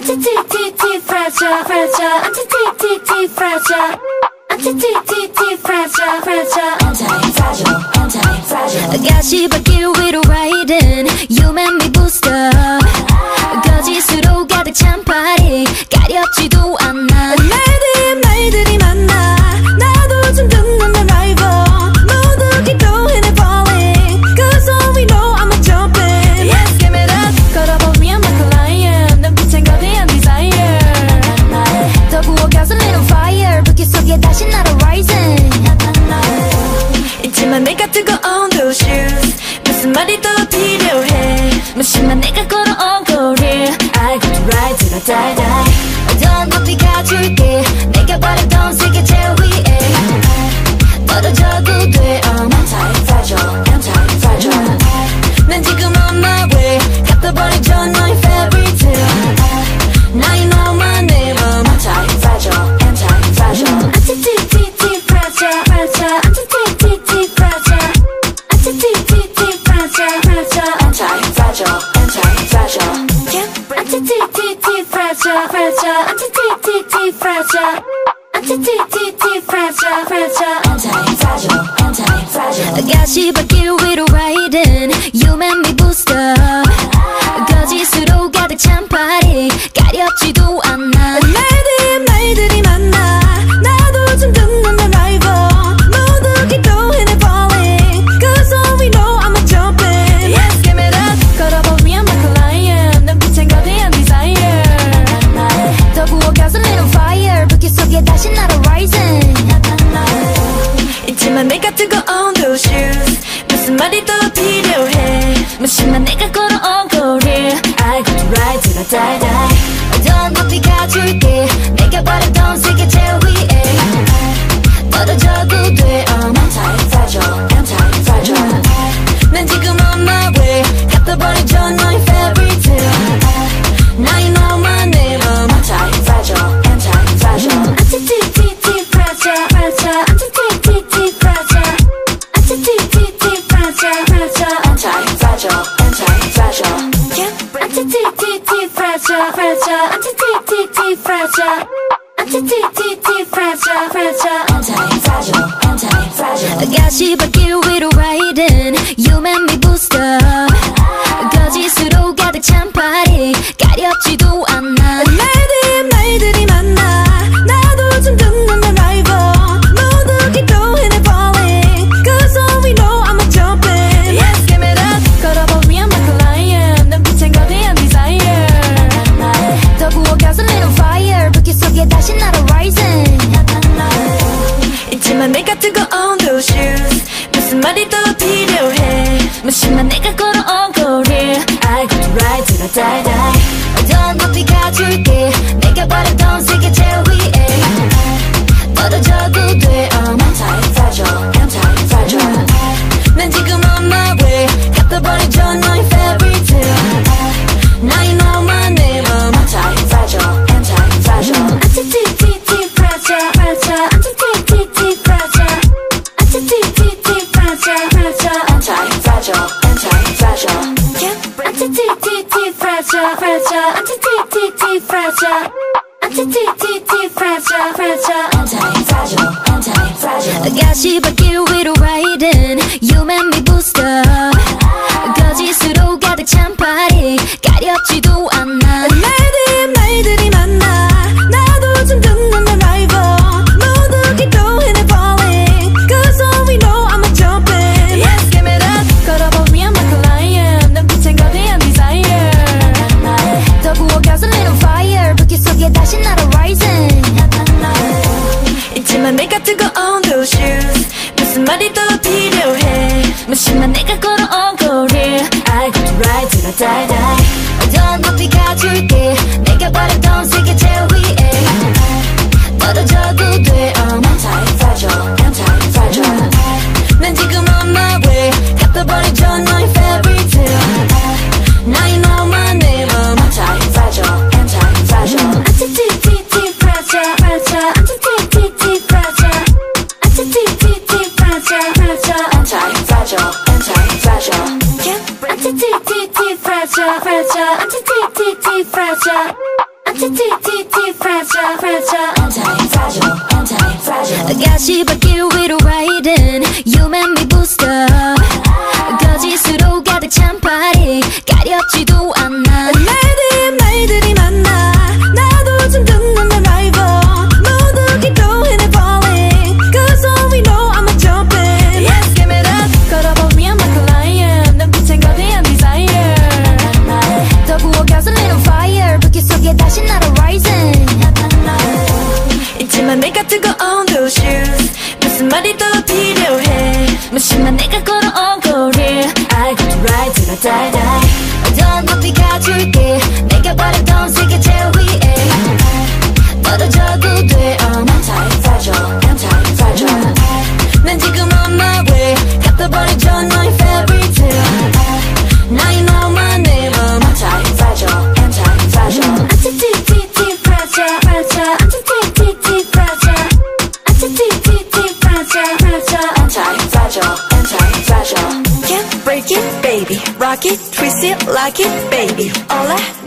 anti t t t fragile fragile anti t t t fragile anti t t t fragile fragile anti fragile but fragile 가시밭길 a ride 필요해. 내가 걸어온 I got to ride till I die die. 어떤 높이 가줄게. 내가 바랬던 세계 제일 위에. 떨어져도 돼. Oh, I'm anti-fragile, anti-fragile 난 지금 on my way. 갖다 버린 Спасибо. que fragile, anti T T T fragile, fragile, anti fragile, anti fragile. 가시밭길 위로 riding, you make me boost up. 거짓으로 가득 찬 파리 가렵지도 않네. shoes 무슨 말이 더 필요해 무심한 내가 걸어온 거리 I got the right to die die 어떤 건 네가 줄게 내가 바랬던 fragile, fragile, anti t t t fragile, anti t t t fragile, fragile, anti fragile, anti fragile. I guess you but you. Go on those shoes. 무슨 말이 더 필요해. 무심한 내가 걸어온 거리 I got the right to die die. 어떤 높이 가줄게. fragile, anti t t t fragile. Anti t t t fragile, fragile. Anti fragile, anti fragile. 다시 바뀔 위로 riding, you make me boost up. 거짓으로 가득 찬 파리, die die 언제나 넌 네가 줄게. 내가 바랬던 it, twist it, like it, baby. All I